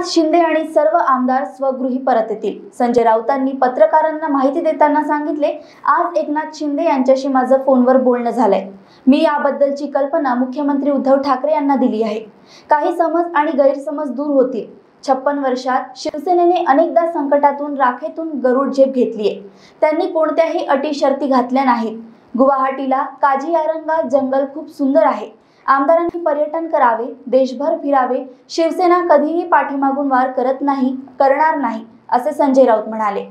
एकनाथ शिंदे आणि सर्व आमदार स्वगृही परत येतील. संजय राऊतांनी पत्रकारांना माहिती देताना सांगितले आज एकनाथ शिंदे यांच्याशी माझं फोनवर बोलणं झालंय. मी याबद्दलची कल्पना मुख्यमंत्री उद्धव ठाकरे यांना दिली आहे. काही समज आणि गैरसमज दूर होतील. छप्पन वर्षात शिवसेनेने अनेकदा संकटातून राखेतून गरुड झेप घेतलीये त्यांनी कोणत्याही अटी शर्ती घातल्या नाहीत. गुवाहाटीला काजीयारंगा जंगल खूप सुंदर आहे. आमदारांनी पर्यटन करावे देशभर फिरावे शिवसेना कधीही पाठीमागून वार करत नाही करणार नाही असे संजय राऊत म्हणाले.